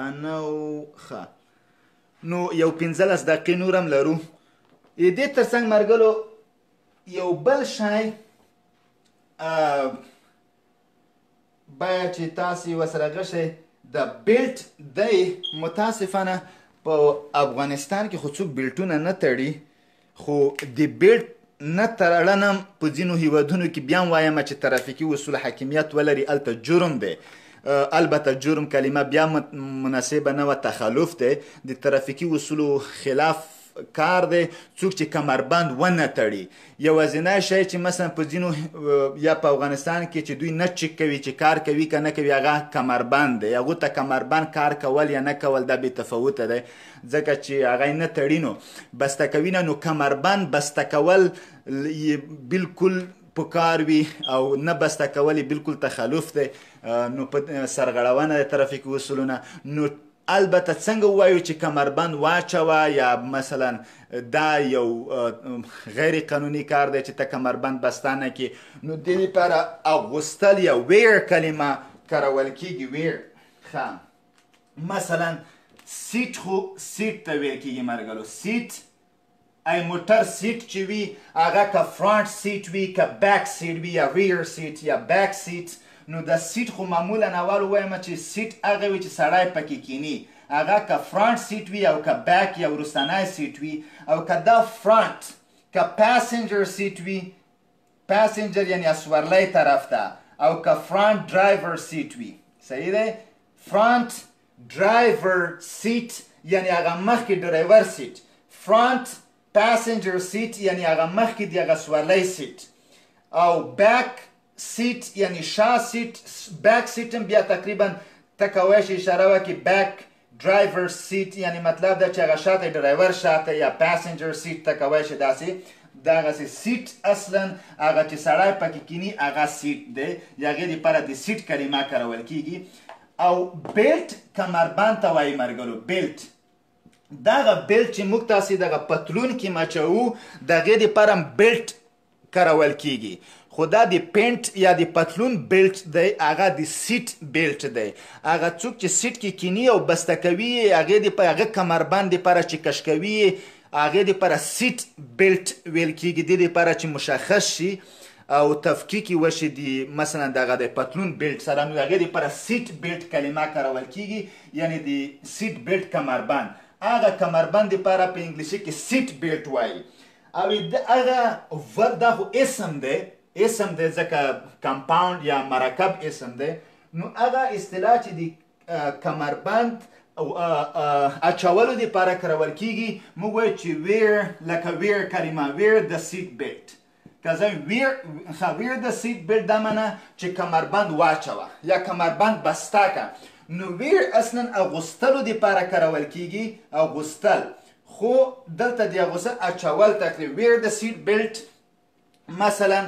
انو ښه نو یو پنځلس دقیقې نور هم لرو د دې ترڅنګ مرګلو یو بل شی باید چې تاسو وسره غشئ د بیلټ دی متاسفانه په افغانستان کې خو څوک بیلټونه نه تړي خو د بېلټ نه ترړنه په ځینو هیوادونو کې بیا وایم چې ترافیکي اصول حاکمیت ولري الته جرم دی البته جرم کلمه بیا مناسبه نه و تخلف دی د ترافیکي اصولو خلاف کار دی څوک چې کمربند ونه تړي یوازینی شی چې مثلا په ځینو یا په افغانستان کې چې دوی نه چک کوي چې کار کوي که نه کوي هغه کمربند دی هغو ته کمربند کار کول یا نه کول دا بې تفاوته دی ځکه چې هغه نه تړي نو بسته کوي نه نو کمربند بسته کول بالکل پکار وي او نه بسته کول بالکل تخلف دی نو په سرغړونه د ترافیکي اصولونه نو البته څنګه وایو چې کمربند واچوه یا مثلا دا یو غیر قانوني کار دی چې ته کمربند بستانه کې نو د لپاره اغوستل یا ویر کلمه کارول کیږي ویر خام مثلا سیټ خو سیټ ته ویل کېږي مرګلو سیټ ای موټر سیټ چې وي هغه که فرانټ سیټ وي که بیک سیټ وي یا ریر سیټ یا بیک سیټ نو د سیټ خو معمولا اول وایم چې سیټ هغه وي چې سړی پکې کینی هغه که فرانټ سیټ وي او که بیک یا وروستنی سیټ وي او که دا فرانټ که پاسنجر سیټ وي پسنجر یعنی اسورلی طرف ته او که فرانټ ډرایور سیټ وي صحیح دی فرانټ ډرایور سیټ یعنی هغه مخکې ډرایور سیټ فرانټ پسنجر سیټ یعنی هغه مخکې دی هغه سورلی سیټ او بیک سیټ یعنی شا سیټ بیک سیټ هم بیا تقریبا ته کوی شي اشاره وکړي بیک Driver's seat یعنی مطلب دا چې هغه شاته ډرایور شاته یا پاسنجر سیټ ته کوی شي داسې دغسې سیټ اصلا هغه چې سړی پکې کینی هغه سیټ دی یا هغې دپاره د سیټ کلمه کارول کیږي او بیلټ کمربند ته وایي مرګلو بیلټ دغه بیلټ چې موږ تاسې دغه پتلون کې مچوو د هغې دپاره هم بیلټ کارول کیږي خو دا د پینټ یا د پتلون بیلټ دی هغه د سیټ بیلټ دی هغه څوک چې سیټ کې کینی او بسته کوي هغه د هغه کمربند لپاره چې کش کوي هغه د لپاره سیټ بیلټ ویل کیږي د لپاره چې مشخص شي او تفکیک وشي دی مثلا دغه د پتلون بیلټ سره نو هغه د لپاره سیټ بیلټ کلمه کارول کیږي یعنی د سیټ بیلټ کمربند هغه کمربند لپاره په انګلیسي کې سیټ بیلټ وایي او د هغه ور دا خو اسم دی اسم دی ځکه کمپاوند یا مرکب اسم دی نو هغه اصطلاح چې د کمربند اچولو لپاره کارول کیږي موږ وایو چې ویر لکه ویر کلمه ویر د سیټ بیلټ که زه ویر ښه ویر د سیټ بیلټ دا معنی چې کمربند واچوه یا کمربند بسته که نو ویر اصلا اغوستلو لپاره کارول کیږي اغوستل خو دلته د غوسه اچول تکلیف ویر د سیټ بیلټ مثلا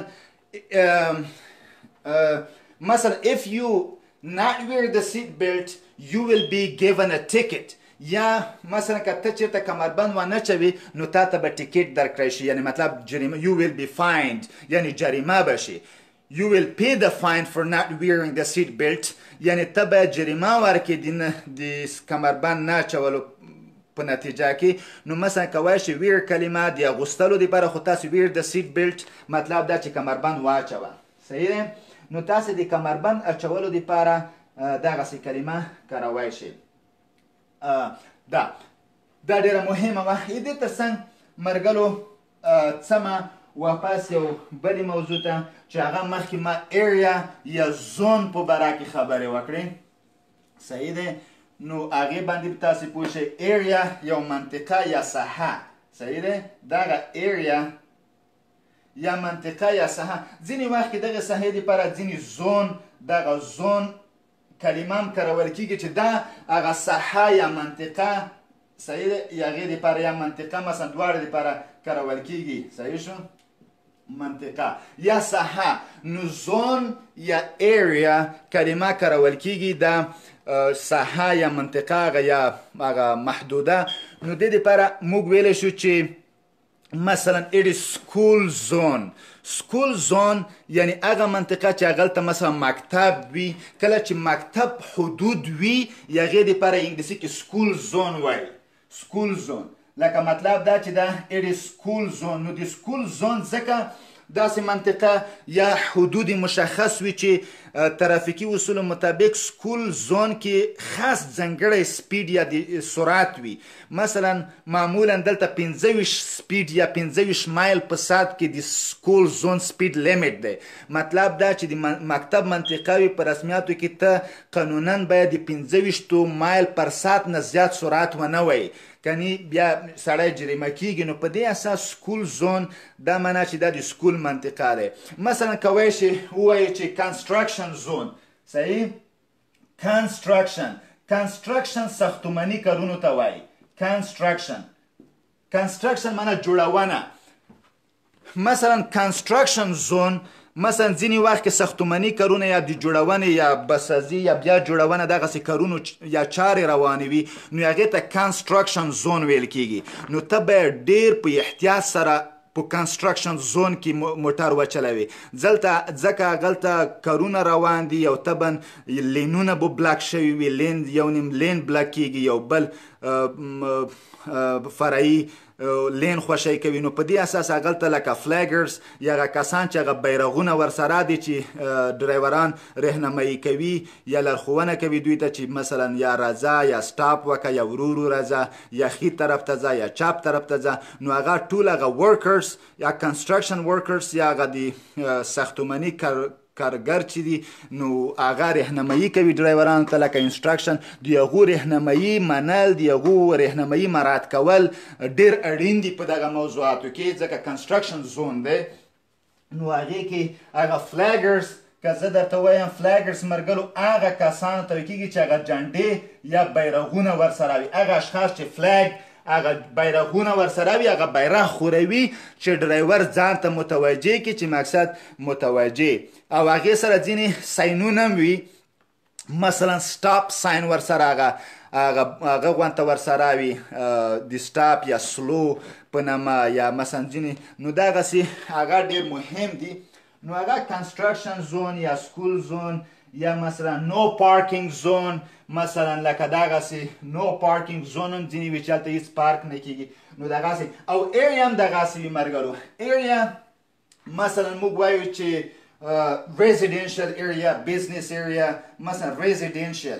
مثلا if you not wear the seat belt you will be given a ticket یا مثلا که ته چیرته کمربند و نه چوي نو تا ته به ټیکټ درکړی شي یعنی مطلب جریمه you will be fined یعنی جریمه به شي You will pay the fine for not wearing the seat belt یعنی ته به جریمه ورکې د نه د کمربند نه چولو په نتیجه کې نو مثلا کوای شي ویر کلمه د اغوستلو لپاره خو تاسو ویر د سیټ بیلټ مطلب دا چې کمربند واچوه صحیح ده نو تاسو د کمربند اچولو لپاره دغه سي کلمه کاروای شي دا دا ډیره مهمه وه دې ترڅنګ مرګلو څمه واپس یو بلې موضوع ته چې هغه مخکې ما ایریا یا زون په برا کې خبرې وکړې صحیح دی نو هغې باندې به تاسې پوه شئ ایریا یو منطقه یا ساحه صحیح دی دغه ایریا یا منطقه یا ساحه ځینې وخت کې دغه ساحې دپاره ځینې زون دغه زون کلمه هم کارول کېږي چې دا هغه ساحه یا منطقه صحیح ده یغې لپاره یا منطقه مثلا دواړه لپاره کارول کیږي صحیح شو منطقه یا ساحه نو زون یا ایریا کلمه کارول کیږي دا ساحه یا منطقه غیا هغه محدوده نو د دې لپاره موږ ویل شو چې مثلا ایډي سکول زون سکول زون یعنی هغه منطقه چې هغلته مثلا مکتب وي کله چې مکتب حدود وي یغې د پر انګلیسي کې سکول زون وای سکول زون لکه مطلب دا چې دا ایډي سکول زون نو د سکول زون ځکه داسې منطقه یا حدود مشخص وي چې ترافیکي اصولو مطابق سکول زون کې خاص ځنګړی سپیډ یا د سرعت وي مثلا معمولا دلته 25 سپیډ یا 25 مایل په ساعت کې د سکول زون سپیډ لیمټ دی مطلب دا چې د مکتب منطقه وي په رسمیاتو کې ته قانونا باید د 25 مایل پر ساعت نه زیات سرعت ونه وایي کنی بیا سړی جریمه کیږي نو په دې اساس سکول زون دا معنا چې دا د سکول منطقه ده مثلا کوی شي ووایي چې کنستراکشن زون صحیح کنستراکشن کنستراکشن ساختمانی کارونو ته وایي کنستراکشن کنستراکشن معنا جوړونه مثلا کنسټرکشن زون مثلا ځینې وخت کې سختومني کارونه یا د جوړونې یا بسازي یا بیا جوړونه دغسې کارونو یا چارې روانې وي نو هغې ته کنسټرکشن زون ویل کېږي نو ته باید ډېر په احتیاط سره په کنسټرکشن زون کې موټر وچلوي ځلته ځکه هغلته کارونه روان دي یو طبعا لینونه به بلاک شوي وي لین یو نیم لین بلاک کېږي یو بل فرعي لین خوشی کوي نو په دې اساس هغلته لکه فلیګرز یا هغه کسان چې هغه بیرغونه ورسره دي چې ډرایوران رهنمایي کوي یا لارښوونه کوي دوی ته چې مثلا یا راځه یا سټاپ وکړه یا ورورو راځه یا ښي طرف ته ځه یا چپ طرف ته ځه نو هغه ټول هغه ورکرز یا کنسټرکشن ورکرز یا هغه د ساختماني کارګر چې دي نو هغه رهنمایي کوي ډرایورانو ته لکه انسټرکشن د هغو رهنمایي منل د هغو رهنمایي مراعات کول ډیر اړین دي په دغه موضوعاتو کې ځکه کنسټرکشن زون دی نو هغه کې هغه فلیګرز که زه درته وایم فلیګرز مرګلو هغه کسانو ته کیږي چې هغه جنډې یا بیرغونه ورسره وي هغه اشخاص چې فلیګ هغه بیرغونه ورسره وي هغه بیرغ خوروي چې ډرایور ځان ته متوجه کی چې مقصد متوجه او هغه سره ځینې ساينونه هم وي مثلا سټاپ ساين ورسره هغه هغه غونته ورسره وي د سټاپ یا سلو په نامه یا مثلا ځینې نو دغسې هغه ډېر مهم دي نو هغه کنسټرکشن زون یا سکول زون یا مثلا نو پارکینګ زون مثلا لکه دغسې نو پارکینګ زون هم ځینې وي چې هلته هېڅ پارک نه کېږي نو دغسې او ایریا هم دغسې وي مرګرو ایریا مثلا موږ وایو چې uh, residential area, business area, مثلا residential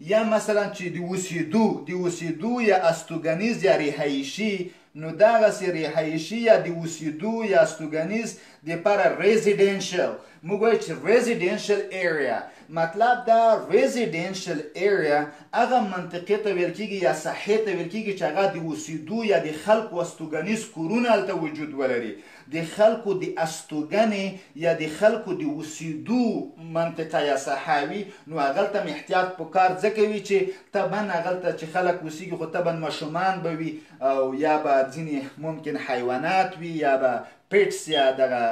یا مثلا چی د اوسیدو د اوسیدو یا استوګنیز یا رهایشی نو دغسی رهایشی یا د اوسیدو یا استوګنیز دپاره ریزیډنشل موږ وایو چی ریزیډنشل ایریا مطلب دا ریزیډنشل ایریا هغه منطقه ته ویل کیږي یا ساحه ته ویل کیږي چې هغه د اوسیدو یا د خلکو استوګنیز کورونه هلته وجود ولري د خلکو د استوګنې یا د خلکو د اوسیدو منطقه یا ساحه وي نو هغلته هم احتیاط پکار ځکه وي چې طبعاً هغلته چې خلک اوسیږي خو طبعاً ماشومان به وي او یا به ځینې ممکن حیوانات وي یا به پیټس یا دغه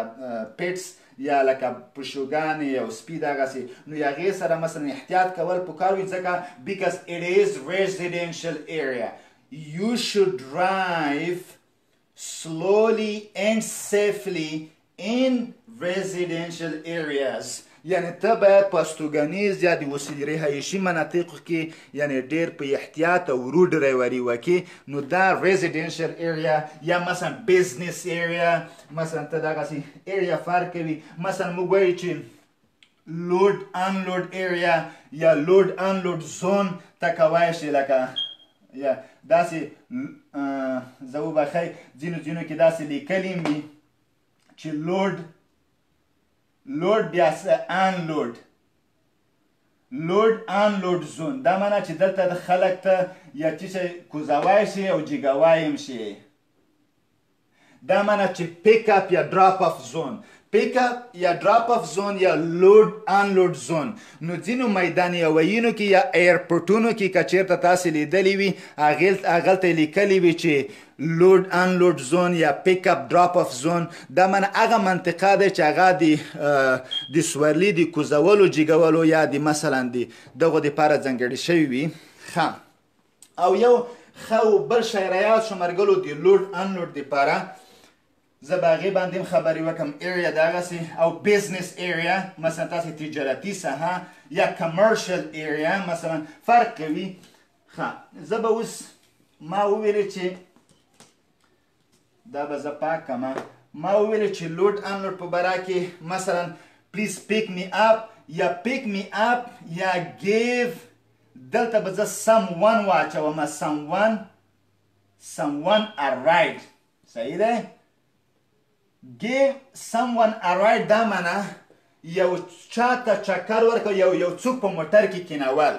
پیټس یا لکه پشوګانې او سپي دغسې نو هغې سره مثلا احتیاط کول پکار وي ځکه because it is residential area you should drive slowly and safely in residential areas یعنی ته باید په استوګنیز یا د وسیل رهایشي مناطقو کې یعنی ډیر په احتیاط او ورو ډرایوري وکړي نو دا ریزیډنشل ایریا یا مثلا بزنس ایریا مثلا ته دغسې ایریا فرق کوي مثلا موږ وایو چې لوډ ان لوډ ایریا یا لوډ ان لوډ زون ته کوای شي لکه یا داسې زه وبخی ځینو ځینو کې داسې لیکلي دي چې لوډ لوډ بیا ان لوډ لوډ ان لوډ زون دا معنی چې دلته د خلک ته یا چې کوزوای شي او جګوای هم شي دا معنی چې پیک اپ یا ډراپ اف زون پیک اپ یا ډراپ اف زون یا لوډ ان لوډ زون نو ځینو میدان یوینو کې یا ایرپورټونو کې کچیرته تاسو لیدلی وي اغل اغلته لیکلی وي چې لوډ ان لوډ زون یا پیک اپ ډراپ اف زون دا من هغه منطقه ده چې هغه د د سورلی د کوزولو جګولو یا د مثلا د دغه د پاره ځنګړی شوی وي خام او یو خو بل شی ریاض شو مرګلو دی لوډ انلوډ دی پاره زه به هغې باندې هم خبرې وکړم ایریا دغسې او بزنس ایریا مثلا تاسې تجارتي ساحه یا کمرشل ایریا مثلا فرق کوي ښه زه به اوس ما وویلې چې دا به زه پاک کما ما ویل چې لوډ ان لوډ په برا کې مثلا پلیز پیک می اپ یا پیک می اپ یا گیو دلته به زه سم وان واچوم سم وان سم وان ارایډ صحیح ده give someone a ride دا معنی یو چاته چکر ورکړه یو یو څوک په موټر کې کینول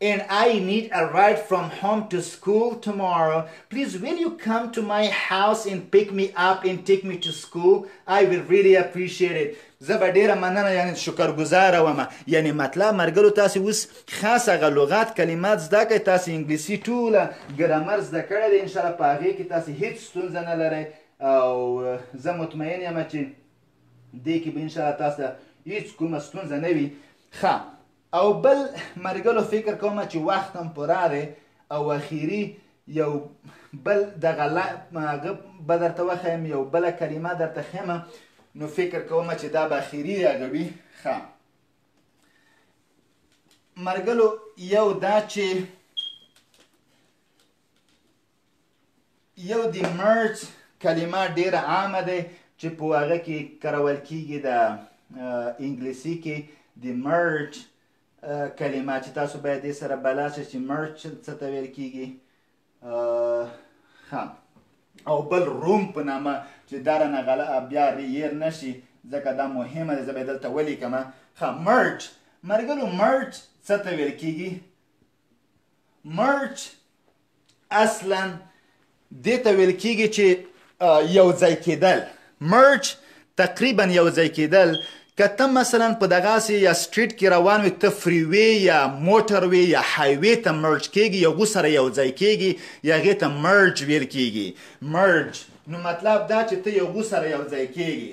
and I need a ride from home to school tomorrow. Please, will you come to my house and pick me up and take me to school? I will really appreciate it. زه به ډیره مننه یعنی شکرګزاره وم یعنی مطلب مرګلو تاسو اوس خاص هغه لغات کلمات زده کړئ تاسو انګلیسي ټوله ګرامر زده کړی دی انشاءالله په هغې کې تاسو هیڅ ستونزه نه لرئ او زه مطمئن یم چې دې کې به انشاءالله تاسو ته هیڅ کومه ستونزه نه وي ښه او بل مرګلو فکر کوم چې وخت هم پوره دی او اخیری یو بل دغه لا هغه به درته وښیم یو بله کلمه درته ښیم نو فکر کوم چې دا به اخیری هغه وي ښه مرګلو یو دا چې یو د مرج کلمه ډیره عامه ده چې په هغه کې کارول کیږي د انګلیسي کې د مرج کلمه چې تاسو باید یې سره بلا شئ چې مرج څه ته ویل کیږي ښه او بل روم په نامه چې دا رانه غله بیا رییر نه شي ځکه دا مهمه ده زه به یې دلته ولیکم ښه مرج ملګرو مرج څه ته ویل کیږي مرج اصلا دې ته ویل کېږي چې یو ځای کېدل مرج تقریبا یو ځای کېدل که ته مثلا په دغاسې یا سټریټ کې روان وي ته فریوی یا موټر وی یا هایوی ته مرج کېږي یا غو سره یو ځای کېږي یا هغې ته مرج ویل کېږي مرج نو مطلب دا چې ته یو غو سره یو ځای کېږي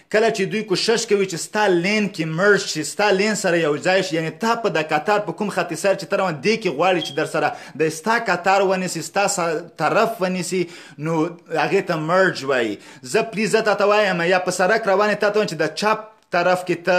کله چې دوی کوشش کوي چې ستا لین کې مرج شي ستا لین سره یو ځای شي یعنی تا په د کتار په کوم خط سر چې تر روان دی کې غواړي چې در سره د ستا کتار ونیسي ستا طرف ونیسي نو هغه ته مرج وایي زه پلیز تا ته وایم یا په سرک روان تا ته چې د چپ طرف کې ته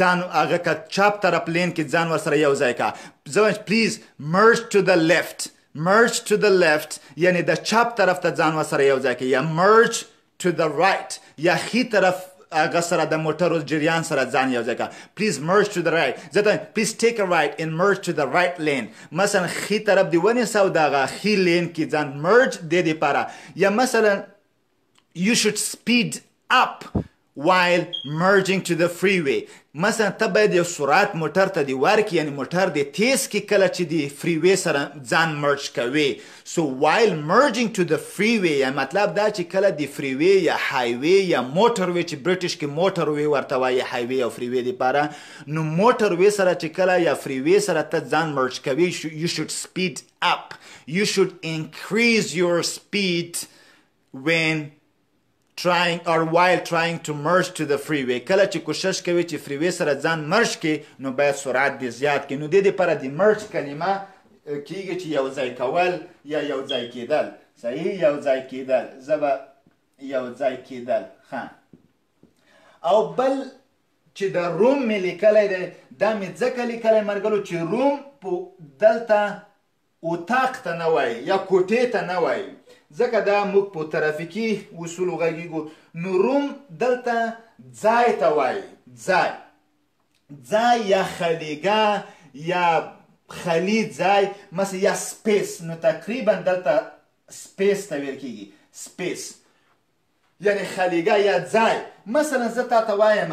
ځان هغه کا چپ طرف لین کې ځان ور سره یو ځای کا زه پلیز مرج ټو د لیفت مرج ټو د لیفت یعنی د چپ طرف ته ځان ور سره یو ځای کې یا مرج To the right یا خی طرف هغه سره د موټرو جریان سره ځان یو ځای کړه پلیز مرج ټو د رایټ ځکه پلیز ټیک ا رایټ ان مرج ټو د رایټ لین مثلا خي طرف دی ونیسه او دغه خي لین کې ځان مرج د دې لپاره یا مثلا you should speed up while merging to the freeway مثلا ته باید یو سرعت موټر ته دی ورکی یعنی موټر دی تیز کی کله چی دی فری وی سره ځان مرج کوی سو وایل مرجینګ ټو دی فری وی یعنی مطلب دا چی کله دی فری وی یا های وی یا موټر وی چی بریټش کی موټر وی ورته وایی های وی او فری وی دی پاره نو موټر وی سره چی کله یا فری وی سره ته ځان مرج کوی یو شوډ سپیډ اپ یو شوډ انکریز یور سپیډ وین Trying or while trying to merge to the freeway کله چې کوشش کوي چې فریوی سره ځان مرج کړي نو باید سرعت دې زیات کړي نو دې لپاره د مرج کلمه کیږي چې یو ځای کول یا یو ځای کېدل صحیح یو ځای کېدل زه به یو ځای کېدل ښه او بل چې د روم مې لیکلی دی دا مې ځکه لیکلی مرګلو چې روم په دلته اتاق ته نه وايي یا کوټې ته نه وايي ځکه دا موږ په ترافیکي اصولو غږیږو نو روم دلته ځای ته وايي ځای ځای یا خلیګا یا خلی ځای مثلا یا سپیس نو تقریبا دلته سپیس ته ویل کیږي سپیس یعنی خلیګا یا ځای مثلا زه تا ته وایم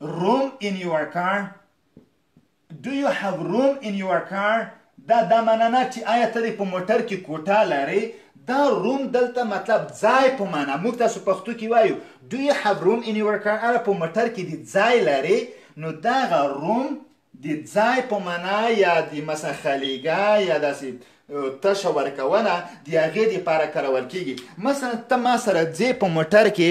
room in your car do you have room in your car دا دا معنا نه چې آیا ته په موټر کې کوټه لرې دا روم دلته مطلب ځای په معنا موږ تاسو پښتو کې وایو do you have room in your car آیا په موټر کې د ځای لرې نو دغه روم د ځای په معنا یا د مثلا خلیګه یا داسې تشه ورکونه د هغې دپاره کارول کېږي مثلا ته ما سره ځې په موټر کې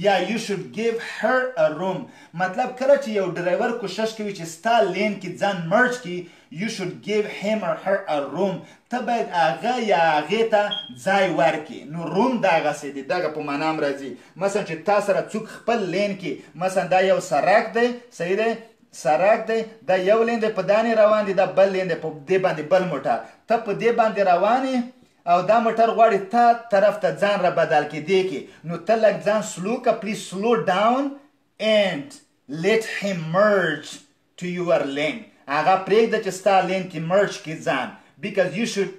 یا یو شوډ ګیو هر ا روم مطلب کله چې یو ډرایور کوشش کوي چې ستا لین کې ځان مرج کړي یو شوډ ګیو هیم اور هر ا روم ته باید هغه یا هغې ته ځای ورکړي نو روم دغسې دی دغه په معنا هم راځي مثلا چې تا سره څوک خپل لین کې مثلا دا یو سرک دی صحیح دی سرک دی دا یو لین دی په دانې روان دی دا بل لین دی په دې باندې بل موټر ته په دې باندې روان او دا موټر غواړي تا طرف ته ځان را بدل کړي دې کې نو ته لږ ځان سلو که پلیز سلو ډاون اینډ لیټ هیم مرج ټو یور لین هغه پریږده چې ستا لین کې مرج کړي ځان بیکاز یو شوډ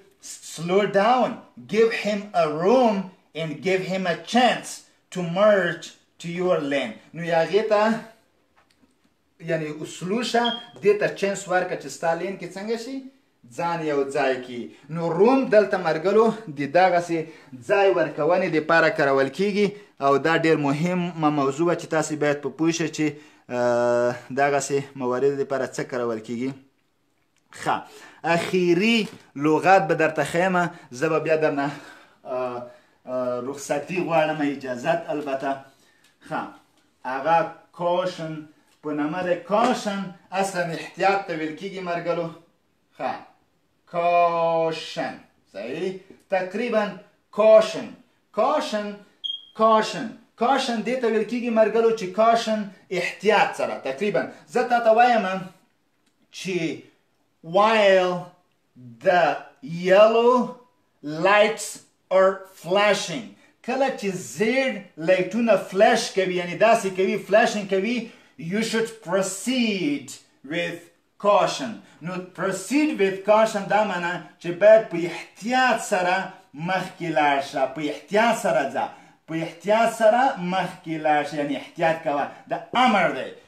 سلو ډاون ګیو هیم ا روم اینډ ګیو هیم ا چانس ټو مرج ټو یور لین نو هغې ته یعنی اسلو شه دې ته چانس ورکړه چې ستا لین کې څنګه شي ځان یو ځای کی نو روم دلته مرګلو د دغسې ځای ورکونې لپاره کارول کیږي او دا ډیر مهمه موضوع چې تاسو باید په پوه شئ چې دغسې موارد لپاره څه کارول کیږي خا اخیری لغات به درته خیمه زه به بیا درنه رخصتی غواړم اجازت البته خا هغه کوشن په نامه د کوشن اصلا احتیاط ته ویل کیږي مرګلو خا کوشن صحیح تقریبا کوشن کوشن کوشن کاشن دې ته ویل کېږي مرګلو چې کاشن احتیاط سره تقریبا زه تا ته وایم چې while the yellow lights are flashing کله چې زیړ لایټونه فلش کوي یعنی داسې کوي فلشینګ کوي you should proceed with caution نو proceed with caution دا معنی چې باید په احتیاط سره مخکې لاړ شه په احتیاط سره ځه په احتیاط سره مخکې لاړ شه یعنی احتیاط کوه د امر دی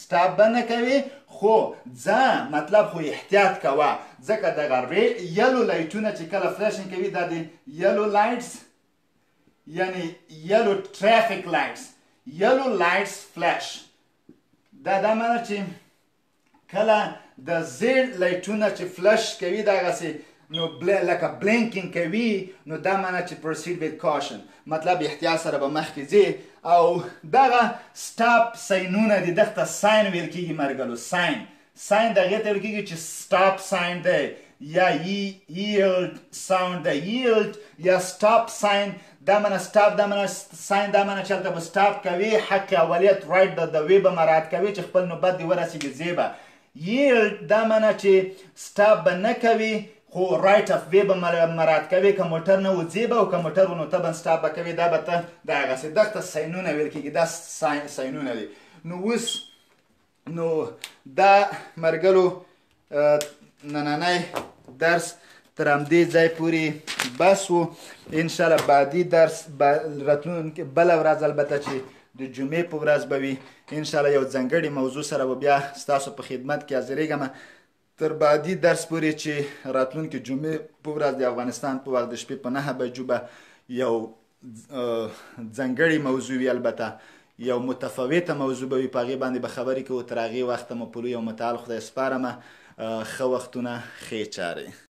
سټاپ به نه کوې خو ځه مطلب خو احتیاط کوه ځکه دغه ری یلو لایټونه چې کله فلشینګ کوي دا د یلو لایټس یعنی یلو ټرافیک لایټس یلو لایټس فلش دا دا معنی چې کله د زیړ لایټونه چې فلش کوي دغسې نو بله لکه بلینکینګ کوي نو دا معنی چې پروسید ویت کاشن مطلب احتیاط سره به مخکې ځي او دغه سټاپ ساینونه دي دغه ته ساین ویل کیږي مرګلو ساین ساین دغه ته ویل کیږي چې سټاپ ساین دی یا ییلډ ساوند ده ییلډ یا سټاپ ساين دا منه سټاپ دا منه ساين دا منه چې هلته به سټاپ کوي حق اولیت رایټ د دوی به مراد کوي چې خپل نوبت دی ورسېږي زیبه ییلډ دا معنی چی سټاپ به نه کوی خو رایټ اف وی به مرات کوی که موټر نه وځی به او که موټر و نو طبعا سټاپ به کوی دا به ته دا غسی دغته ساینونه ویل کیږی دا ساینونه دی نو اوس نو دا مرګلو نننی درس تر همدې ځای پورې بس وو ان شاء الله بعدي درس راتلونکي بل ورځ البته چې د جمعې په ورځ به وي ان شاء الله یو ځنګړي موضوع سره به بیا ستاسو په خدمت کې حاضرېږم تر بعدي درس پورې چې راتلونکې جمعې په ورځ د افغانستان په وخت د شپې په نهه بجو به یو ځنګړې موضوع وي البته یو متفاوته موضوع به وي په هغې باندې به خبرې کوو تر هغې وخته مو په لوی او متعال خدای سپارم ښه وختونه ښې چارې